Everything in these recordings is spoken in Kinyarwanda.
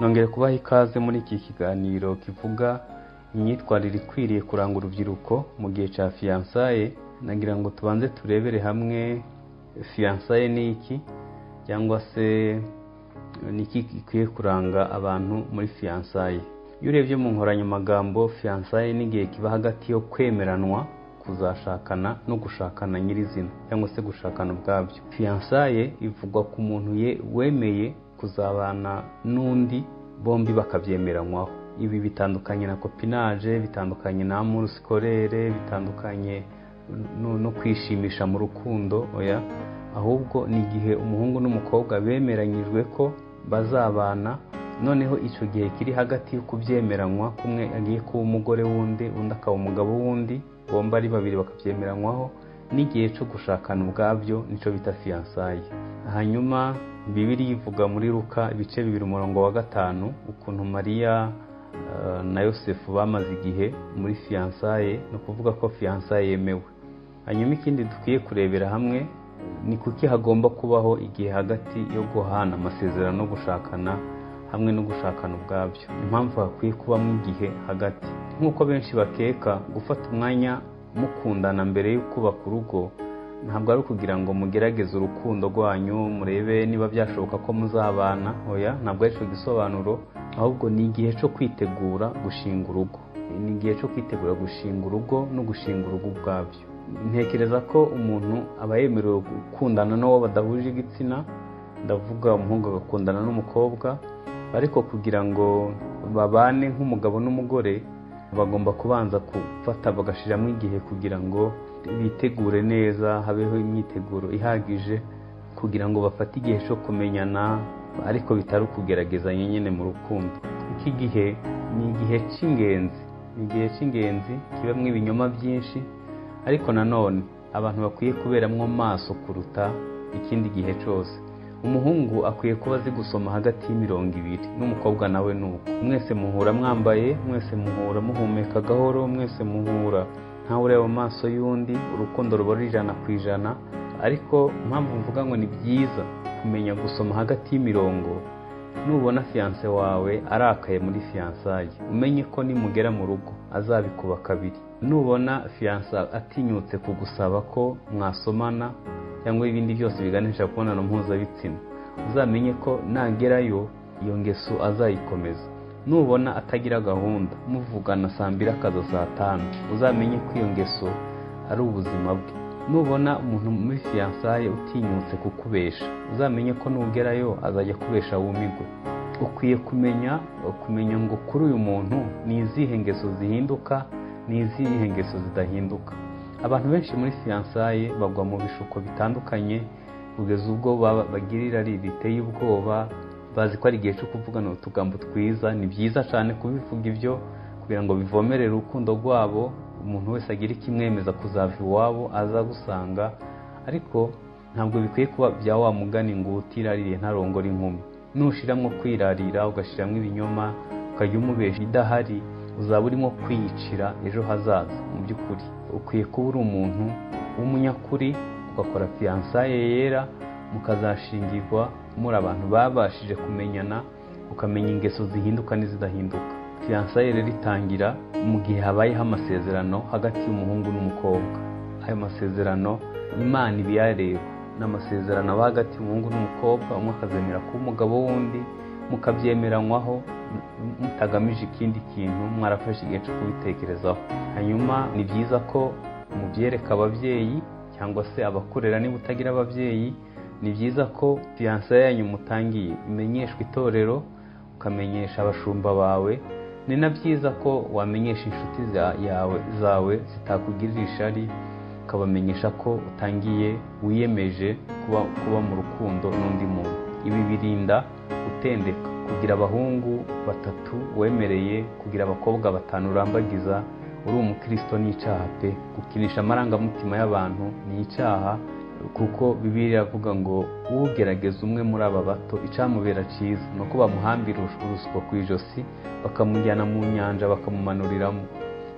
nongeye kubaha ikaze muri iki kiganiro kivuga imyitwarire ikwiriye kuranga urubyiruko mu gihe cya fiyansaye nagira ngo tubanze turebere hamwe fiyansaye ni iki cyangwa se ni iki gikwiye kuranga abantu muri fiyansaye iyo urebye mu nkoranyamagambo fiyansaye n'igihe kiba hagati yo kwemeranwa kuzashakana no gushakana nyirizina cyangwa se gushakana ubwabyo. Fiyansaye ivugwa ku muntu ye wemeye kuzabana n'undi bombi bakabyemeranywaho ibi bitandukanye na kopinaje bitandukanye na sikorere bitandukanye no kwishimisha mu rukundo oya. Ahubwo ni igihe umuhungu n'umukobwa bemeranyijwe ko bazabana. Noneho icyo gihe kiri hagati yo kubyemeranywa kumwe agiye kuba umugore w'undi undi akaba umugabo w'undi bombi ari babiri bakabyemeranywaho n'igihe cyo gushakana ubwabyo ni cyo bita fiyansaye hanyuma bibiri ivuga muri ruka ibice bibiri umurongo wa gatanu ukuntu mariya na yosefu bamaze igihe muri fiyansaye ni ukuvuga ko fiyansaye yemewe. Hanyuma ikindi dukwiye kurebera hamwe ni kuki hagomba kubaho igihe hagati yo guhana amasezerano no gushakana hamwe no gushakana ubwabyo. Impamvu hakwiye kubamo igihe hagati. Nk'uko benshi bakeka gufata umwanya mukundana mbere yo kubaka urugo ntabwo ari ukugira ngo mugerageze urukundo rwanyu murebe niba byashoboka ko muzabana. Oya ntabwo ari cyo gisobanuro ahubwo ni igihe cyo kwitegura gushinga urugo. Ni igihe cyo kwitegura gushinga urugo no gushinga urugo ubwabyo. Ntekereza ko umuntu aba yemerewe gukundana n'uwo badahuje igitsina. Ndavuga umuhungu agakundana n'umukobwa. Ariko kugira ngo babane nk'umugabo n'umugore bagomba kubanza gufata bagashyiramo igihe kugira ngo bitegure neza habeho imyiteguro ihagije kugira ngo bafate igihe cyo kumenyana ariko bitari ukugeragezanya nyine mu rukundo. Iki gihe ni igihe cy'ingenzi. Ni igihe cy'ingenzi kibamo ibinyoma byinshi ariko nanone abantu bakwiye kuberamo maso kuruta ikindi gihe cyose. Umuhungu akwiye kuba azi gusoma hagati y'imirongo ibiri n'umukobwa nawe ni uko. Mwese muhura mwambaye mwese muhura muhumeka gahoro mwese muhura ntawe ureba amaso y'undi urukundo ruba ari ijana ku ijana ariko impamvu mvuga ngo ni byiza kumenya gusoma hagati y'imirongo nubona fiyanse wawe arakaye muri fiyansaye umenye ko nimugera mu rugo azabikuba kabiri. Nubona fiyanse atinyutse kugusaba ko mwasomana cyangwa ibindi byose biganisha kubonana mpuzabitsina uzamenye ko nagerayo iyo ngeso azayikomeza. Nubona atagira gahunda. Muvugana saa mbiri akaza saa tanu. Uzamenye ko iyo ngeso ari ubuzima bwe. Nubona umuntu muri fiyansaye utinyutse kukubesha. Uzamenye ko nugerayo azajya kubesha wumigwe ukwiye kumenya kumenya ngo kuri uyu muntu ni izihe ngeso zihinduka ni izihe ngeso zidahinduka. Abantu benshi muri fiyansaye bagwa mu bishuko bitandukanye kugeza ubwo bagirira riteye ubwoba bazi ko ari igihe cyo kuvugana utugambo twiza ni byiza cyane kubivuga ibyo kugira ngo bivomerere urukundo rwabo umuntu wese agira ikimwemeza kuzava iwabo aza gusanga. Ariko ntabwo bikwiye kuba bya wa mugani ngo utiraririye ntarongore inkumi. Nushyiramo kwirarira ugashyiramo ibinyoma ukajya umubesha idahari uzaba urimo kwiyicira ejo hazaza. Mu by'ukuri ukwiye kuba uri umuntu w'umunyakuri ugakora fiyansaye yera mukazashingirwa muri abantu babashije kumenyana ukamenya ingeso zihinduka n'izidahinduka. Fiyansaye rero itangira mu gihe habayeho amasezerano hagati y'umuhungu n'umukobwa. Ayo masezerano imana ibiyareba ni amasezerano aba hagati y'umuhungu n'umukobwa umwe akazemera kuba umugabo w'undi mukabyemeranywaho mutagamije ikindi kintu mwarafashe igihe cyo kubitekerezaho. Hanyuma ni byiza ko mubyereka ababyeyi cyangwa se abakorera niba utagira ababyeyi ni byiza ko fiyanse yanyu mutangiye imenyeshwa itorero ukamenyesha abashumba bawe. Ni na byiza ko wamenyesha inshuti zawe zitakugirira ishari ukabamenyesha ko utangiye wiyemeje kuba mu rukundo n'undi muntu. Ibi birinda gutendeka. Kugira abahungu batatu wemereye kugira abakobwa batanu urambagiza uri umukristo ni icyaha pe. Gukinisha amarangamutima y'abantu ni icyaha kuko bibiri iravuga ngo ugerageza umwe muri aba bato icyamubera cyiza. Ni uko bamuhambira urusyo ku ijosi bakamujyana mu nyanja bakamumanuriramo.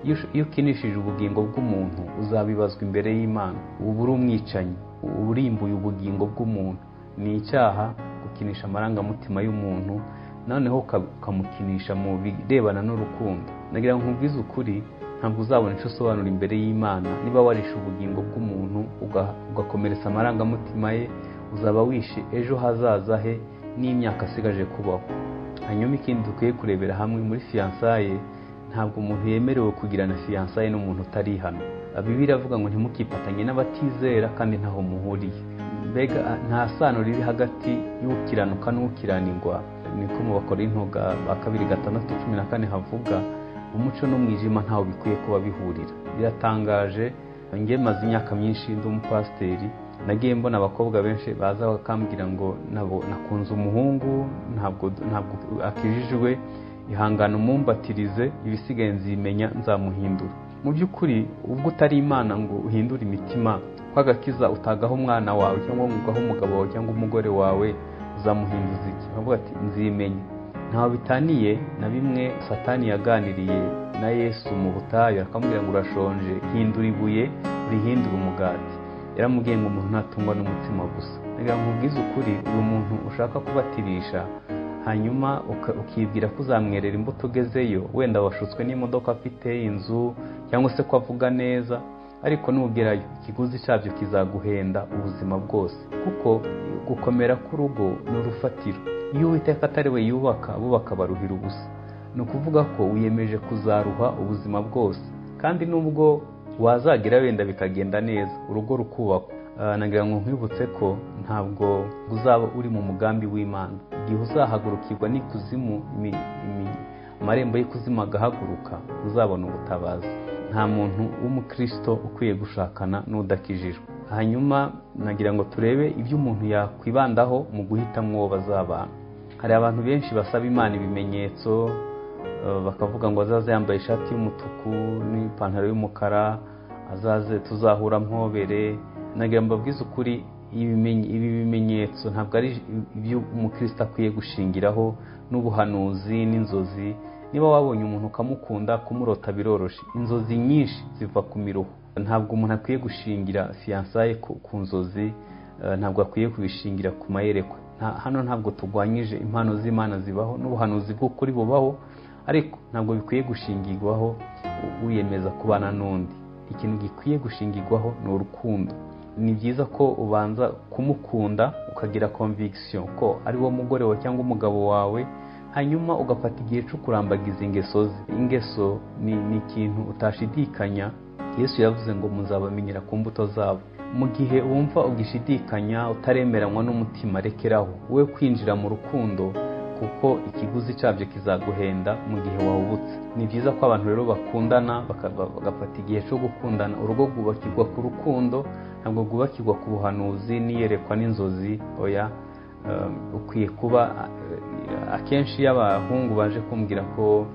Iyo ukinishije ubugingo bw'umuntu uzabibazwa imbere y'imana. Uba uri umwicanyi uba urimbuye ubugingo bw'umuntu. Ni icyaha gukinisha amarangamutima y'umuntu noneho ukamukinisha mu birebana n'urukundo. Nagira ngo nkubwize ukuri ntabwo uzabona icyo usobanura imbere y'imana. Niba warishe ubugingo bw'umuntu ugakomeretsa amarangamutima ye uzaba wishe ejo hazaza he n'imyaka asigaje kubaho. Hanyuma ikindi dukwiye kurebera hamwe muri fiyansaye ntabwo umuntu yemerewe kugirana fiyansaye n'umuntu utari hano. Bibiri avuga ngo ntimukifatanye n'abatizera kandi ntaho muhuriye. Mbega nta sano riri hagati y'ukiranuka n'ukiranirwa niko mu bakorintoga ba kabiri gatandatu cumi na kane havuga umuco n'umwijima ntaho bikwiye kuba bihurira. Biratangaje njye maze imyaka myinshi ndi umupasiteri nagiye mbona abakobwa benshi baza bakambwira ngo nabo nakunze umuhungu ntabwo ntabwo akijijwe ihangane umumbatirize ibisigaye nzimenya nzamuhindura. Mu by'ukuri ubwo utari imana ngo uhindure imitima kw'agakiza utagaho umwana wawe cyangwa ngo ugahe umugabo wawe cyangwa umugore wawe uzamuhinduza iki? Ati nzimenya. Ntaho bitaniye na bimwe satani yaganiriye na yesu mu butayu akamubwira ngo urashonje hindura ibuye urihindure umugati. Yaramubwiye ngo umuntu ntatungwa n'umutima gusa. Nagira ngo ubwize ukuri uyu muntu ushaka kubatirisha hanyuma ukibwira ko uzamwerera imbuto ugezeyo wenda washutswe n'imodoka afite inzu cyangwa se ko avuga neza ariko nugerayo ikiguzi cyabyo kizaguhenda ubuzima bwose. Kuko gukomera k'urugo ni urufatiro. Iyo uwiteka atari we yubaka abubaka baruhira ubusa. Ni ukuvuga ko wiyemeje kuzaruha ubuzima bwose. Kandi nubwo wazagera wenda bikagenda neza urugo rukubakwa. Nagira ngo nkwibutse ko ntabwo uzaba uri mu mugambi w'imana. Igihe uzahagurukirwa n'ikuzimu amarembo y'ikuzimu agahaguruka uzabona ubutabazi. Nta muntu w'umukristo ukwiye gushakana n'udakijijwe. Hanyuma nagira ngo turebe ibyo umuntu yakwibandaho mu guhitamo bazabana hari abantu benshi basaba imana ibimenyetso bakavuga ngo azaze yambaye ishati y'umutuku n'ipantaro y'umukara azaze tuzahura mpobere nagira ngo mbabwize ukuri ibi bimenyetso ntabwo ari ibyo umukristo akwiye gushingiraho n'ubuhanuzi n'inzozi. Niba wabonye umuntu ukamukunda kumurota biroroshye. Inzozi nyinshi ziva ku miruho. Ntabwo umuntu akwiye gushingira fiyansaye ku nzozi ntabwo akwiye kubishingira ku mayerekwa hano ntabwo turwanyije impano z'imana zibaho n'ubuhanuzi bw'ukuri bubaho ariko ntabwo bikwiye gushingirwaho wiyemeza kubana n'undi. Ikintu gikwiye gushingirwaho ni urukundo. Ni byiza ko ubanza kumukunda ukagira conviction ko ari wo mugore wawe cyangwa umugabo wawe hanyuma ugafata igihe cyo kurambagiza ingeso ze. Ingeso ni ikintu utashidikanya yesu yavuze ngo muzabamenyera ku mbuto zabo. Mu gihe wumva ugishidikanya utaremeranywa n'umutima rekeraho. We kwinjira mu rukundo kuko ikiguzi cyabyo kizaguhenda mu gihe wahubutse. Ni byiza ko abantu rero bakundana bagafata igihe cyo gukundana. Urugo rwubakirwa ku rukundo ntabwo rwubakirwa ku buhanuzi n'iyerekwa n'inzozi oya ukwiye kuba akenshi iyo abahungu baje kumbwira ko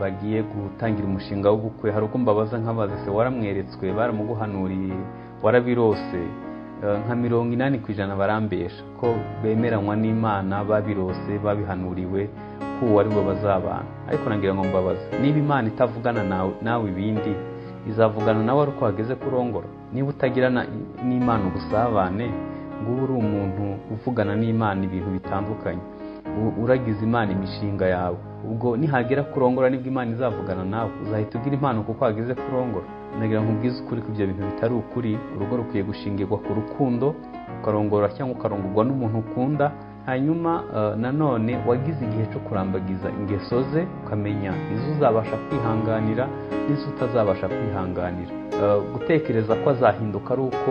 bagiye gutangira umushinga w'ubukwe hari ubwo mbabaza nk'abazi se waramweretswe baramuguhanuriye warabirose. Nka mirongo inani ku ijana barambesha. Ko bemeranywa n'imana babirose babihanuriwe ko uwo ari bo bazabana. Ariko nagira ngo mbabaze niba imana itavugana nawe ibindi izavugana nawe ari uko hageze kurongora? Niba utagirana n'imana ubusabane ngo uri umuntu uvugana n'imana ibintu bitandukanye uragize imana imishinga yawe. Ubwo nihagera kurongora ni bwo imana izavugana nawe. Uzahita ugira impano kuko hageze kurongora. Nagira ngo ubwize ukuri ko ibyo bintu bitari ukuri. Urugo rukwiye gushingirwa ku rukundo ukarongora cyangwa ukarongorwa n'umuntu ukunda. Hanyuma nanone wagize igihe cyo kurambagiza ingeso ze ukamenya izo uzabasha kwihanganira n'izo utazabasha kwihanganira. Gutekereza ko azahinduka ari uko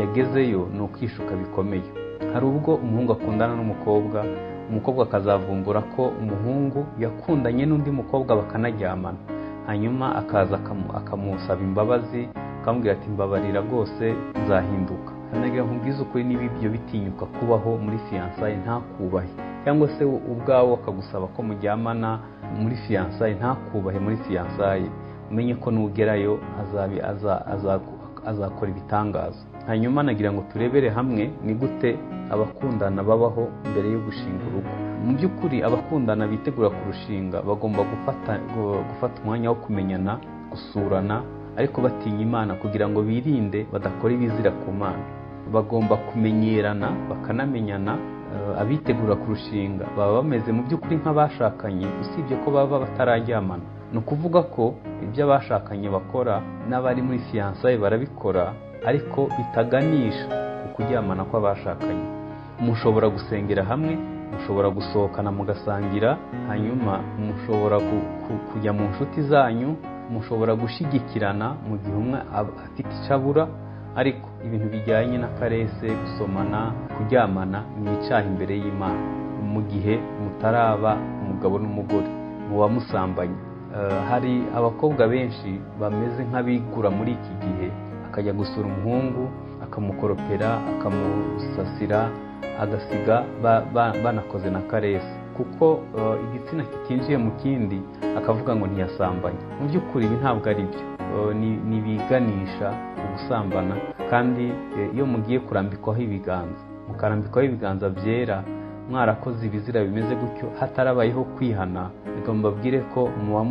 yagezeyo ni ukwishuka bikomeye. Hari ubwo umuhungu akundana n'umukobwa umukobwa akazavumbura ko umuhungu yakundanye n'undi mukobwa bakanajyamana hanyuma akaza akamusaba imbabazi akamubwira ati mbabarira rwose nzahinduka. Hanagira ngo ubwize ukuri niba ibyo bitinyuka kubaho muri fiyansaye ntakubahe. Cyangwa se ubwawe akagusaba ko mujyamana muri fiyansaye ntakubahe muri fiyansaye umenye ko nugerayo azakora ibitangaza. Hanyuma nagira ngo turebere hamwe ni gute abakundana babaho mbere yo gushinga urugo. Mu by'ukuri abakundana bitegura kurushinga bagomba gufata umwanya wo kumenyana gusurana ariko batinya imana kugira ngo birinde badakora ibizira ku mana. Bagomba kumenyerana bakanamenyana abitegura kurushinga. Baba bameze mu by'ukuri nk'abashakanye usibye ko baba batararyamana. Ni ukuvuga ko ibyo abashakanye bakora n'abari muri fiyansaye barabikora ariko bitaganisha ku kuryamana kw'abashakanye. Mushobora gusengera hamwe mushobora gusohokana mugasangira hanyuma mushobora kujya mu nshuti zanyu mushobora gushyigikirana mu gihe umwe afite icyo abura ariko ibintu bijyanye na karese gusomana kuryamana ni icyaha imbere y'imana. Mu gihe mutaraba umugabo n'umugore muba musambanye hari abakobwa benshi bameze nk'abigura muri iki gihe akajya gusura umuhungu akamukoropera akamusasira agasiga banakoze na karese kuko igitsina kitinjiye mu kindi akavuga ngo ntiyasambanye. Mu by'ukuri ibi ntabwo ari byo. Ni biganisha gusambana. Kandi iyo mugiye kurambikwaho ibiganza. Mukarambikwaho ibiganza byera mwarakoze ibizira bimeze gutyo hatarabayeho kwihana reka mbabwire ko muba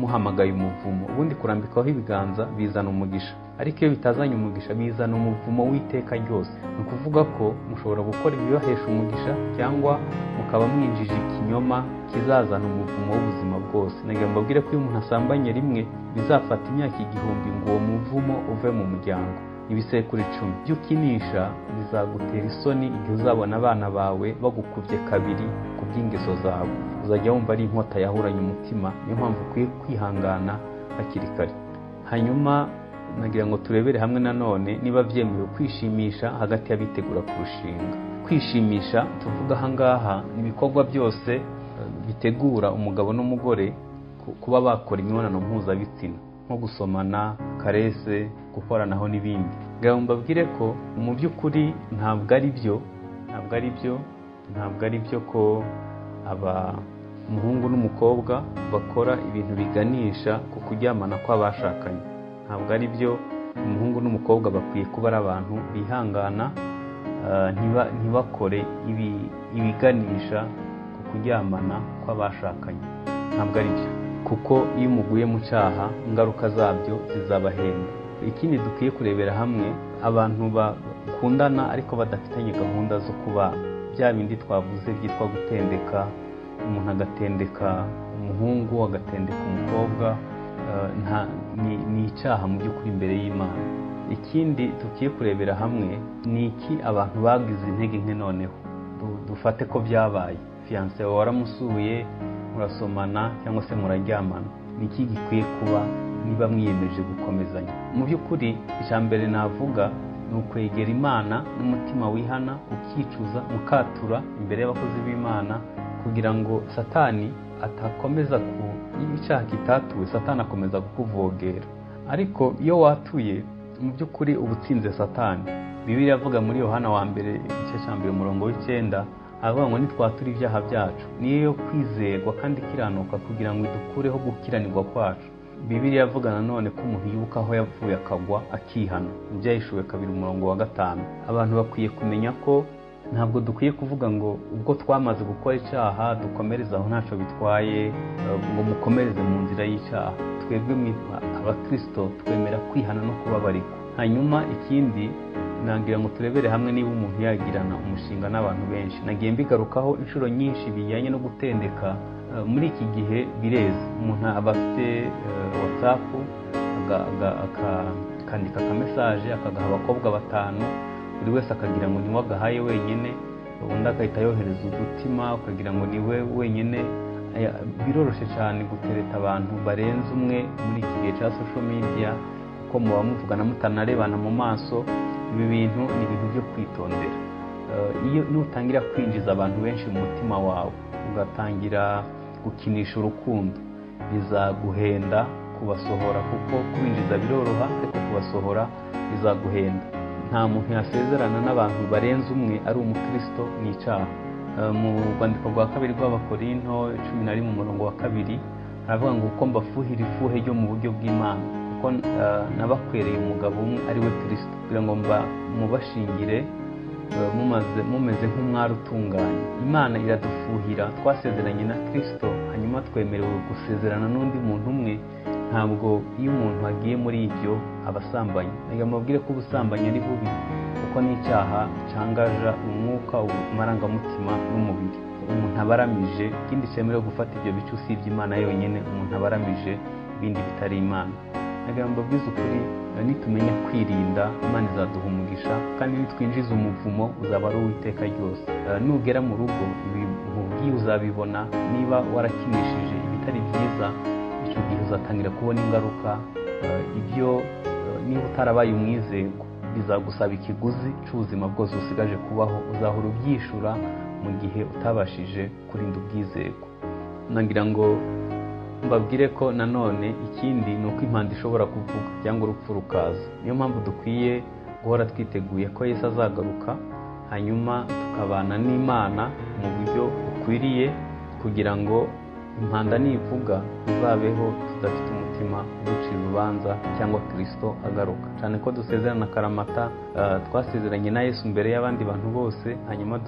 muhamagaye umuvumo. Ubundi kurambikwaho ibiganza bizana umugisha. Ariko iyo bitazanye umugisha bizana umuvumo w'iteka ryose. Ni ukuvuga ko mushobora gukora ibibahesha umugisha cyangwa mukaba mwinjije ikinyoma kizazana umuvumo w'ubuzima bwose. Ntabwo mbabwire ko iyo umuntu asambanye rimwe bizafata imyaka igihumbi ngo uwo muvumo uve mu muryango. Ibisekuru icumi. Ibyo ukinisha bizagutera isoni igihe uzabona abana bawe bagukubye kabiri ku bw'ingeso zawe. Uzajya wumva ari inkota yahuranye umutima niyo mpamvu ukwiye kwihangana hakiri kare. Hanyuma nagira ngo turebere hamwe nanone niba byemewe kwishimisha hagati y'abitegura kurushinga kwishimisha tuvuga ahangaha ni ibikorwa byose bitegura umugabo n'umugore kuba bakora imibonano mpuzabitsina. Nko gusomana karese gukoranaho n'ibindi. Ngo mbabwire ko mu by'ukuri ntabwo ari byo ntabwo ari byo ntabwo ari byo ko aba umuhungu n'umukobwa bakora ibintu biganisha ku kuryamana kw'abashakanye. Ntabwo ari byo umuhungu n'umukobwa bakwiye kuba ari abantu bihangana ntibakore ibiganisha ku kuryamana kw'abashakanye. Ntabwo ari byo. Kuko iyo umuguye mu cyaha ingaruka zabyo zizabahenda. Ikindi dukwiye kurebera hamwe abantu bakundana ariko badafitanye gahunda zo kubana bya bindi twavuze byitwa gutendeka umuntu agatendeka umuhungu agatendeka umukobwa ni icyaha mu by'ukuri imbere y'imana. Ikindi tugiye kurebera hamwe ni iki abantu bagize intege nke noneho? Dufate ko byabaye fiyanse waramusuye murasomana cyangwa se muraryamana. Ni iki gikwiye kuba niba mwiyemeje gukomezanya? Mu by'ukuri mbere navuga ni ukwegera imana n'umutima wihana ukicuza mukatura imbere y'abakozi b'imana kugira ngo satani atakomeza ku iyo icyaha kitatuwe satani akomeza kukuvogera. Ariko iyo watuye mu by'ukuri uba utsinze satani. Bibiri avuga muri yohana wa mbere igice cya mbere umurongo w'icyenda aravuga ngo nitwatura ibyaha byacu. Niyo yo kwizerwa kandi ikiranuka kugira ngo idukureho gukiranirwa kwacu. Bibiri avuga nanone ko umuntu yibuka aho yavuye akagwa akihana. Mu byahishuwe kabiri umurongo wa gatanu. Abantu bakwiye kumenya ko ntabwo dukwiye kuvuga ngo ubwo twamaze gukora icyaha dukomereze aho ntacyo bitwaye ngo mukomereze mu nzira y'icyaha. Twebwe abakirisito twemera kwihana no kubabarika. Hanyuma ikindi nagira ngo turebere hamwe niba umuntu yagirana umushinga n'abantu benshi. Nagiye mbigarukaho inshuro nyinshi bijyanye no gutendeka muri iki gihe bireze. Umuntu aba afite watsapu akandika akamesaje akagaha abakobwa batanu buri wese akagira ngo ni we agahaye wenyine undi agahita yohereza udutima ukagira ngo ni we wenyine. Biroroshye cyane gutereta abantu barenze umwe muri iki gihe cya social media kuko muba muvugana mutanarebana mu maso ibi bintu ni ibintu byo kwitondera. Iyo nutangira kwinjiza abantu benshi mu mutima wawe ugatangira gukinisha urukundo bizaguhenda kubasohora kuko kwinjiza biroroha ariko kubasohora bizaguhenda. Nta muntu yasezerana n'abantu barenze umwe ari umukristo ni icyaha. Mu rwandiko rwa kabiri rw'abakorinto cumi na rimwe umurongo wa kabiri haravuga ngo uko mbafuhira ifuhe ryo mu buryo bw'imana. Kuko nabakwereye umugabo umwe ari we kirisito kugira ngo mubashingire mumeze nk'umwari utunganye. Imana iradufuhira twasezeranye na kirisito hanyuma twemerewe gusezerana n'undi muntu umwe ntabwo iyo umuntu agiye muri ibyo aba asambanye reka mubabwire ko ubusambanyi ari bubi kuko kuko n'icyaha cangaja umwuka amarangamutima n'umubiri. Umuntu abaramije ikindi cyemerewe gufata ibyo bice usibye imana yonyine umuntu abaramije ibindi bitari imana. Ngo mbabwize ukuri nitumenya kwirinda imana izaduha umugisha kandi nitwinjiza umuvumo uzaba ari uw'iteka ryose. Nugera mu rugo nkubwiye uzabibona niba warakinishije ibitari byiza uzatangira kubona ingaruka ibyo niba utarabaye umwizerwa bizagusaba ikiguzi cy'ubuzima bwose usigaje kubaho uzahora ubyishyura mu gihe utabashije kurinda ubwizerwa nagira ngo mbabwire ko nanone ikindi ni uko impanda ishobora kuvuga cyangwa urupfu rukaza. Niyo mpamvu dukwiye guhora twiteguye ko Yesu azagaruka hanyuma tukabana n'imana mu buryo bukwiriye kugira ngo impanda nivuga tuzabeho tudafite umutima uducira urubanza cyangwa kirisito agaruka. Cyane ko dusezerana akaramata twasezeranye na Yesu mbere y'abandi bantu bose hanyuma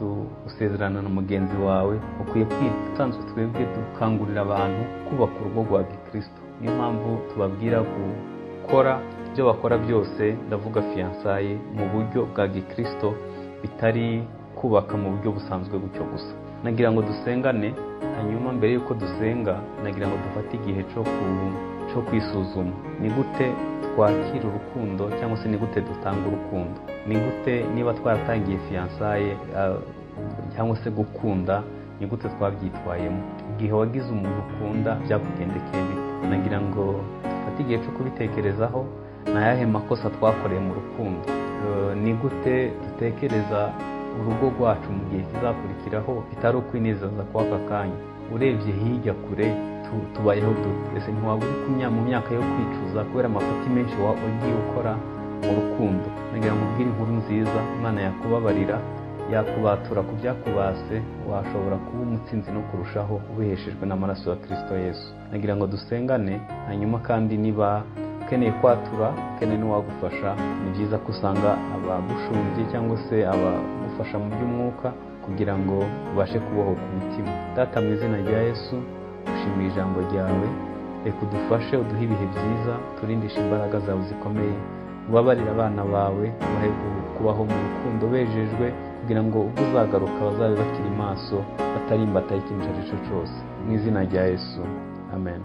dusezerana na mugenzi wawe ukwiye kwisanzwe twebwe dukangurira abantu kubaka urugo rwa gikirisito niyo mpamvu tubabwira gukora ibyo bakora byose ndavuga fiyansaye mu buryo bwa gikirisito bitari kubaka mu buryo busanzwe gutyo gusa. Nagira ngo dusengane hanyuma mbere y'uko dusenga nagira ngo dufate igihe cyo kwisuzuma. Ni gute twakira urukundo cyangwa se ni gute dutanga urukundo? Ni gute niba twaratangiye fiyansaye cyangwa se gukunda ni gute twabyitwayemo? Igihe wagize umuntu ukunda byakugendekeye bite? Nagira ngo dufate igihe cyo kubitekerezaho ni ayahe makosa twakoreye mu rukundo? Ni gute dutekereza urugo rwacu mu gihe kizakurikiraho bitari ukwinezeza kw'aka kanya. Urebye hirya kure tubayeho ese ntiwaba uri mu myaka yo kwicuza kubera amafuti menshi wagiye ukora mu rukundo? Nagira ngo ubwire inkuru nziza umwana yakubabarira yakubatura ku byakubase washobora kuba umutsinzi no kurushaho ubiheshejwe n'amaraso ya kirisito yesu. Nagira ngo dusengane hanyuma kandi niba ukeneye kwatura ukeneye n'uwagufasha ni byiza ko usanga abagushumbye cyangwa se abagufasha mu by'umwuka kugira ngo ubashe kubohoka umutima data mu izina rya yesu ushimiye ijambo ryawe reka udufashe uduhe ibihe byiza turindishe imbaraga zawe zikomeye ubabarire abana bawe ubahe kubaho mu rukundo bejejwe kugira ngo ubwo uzagaruka bazabe bakiri maso batarimbataho ikintu icyo ari cyo cyose. Mu izina rya yesu amen.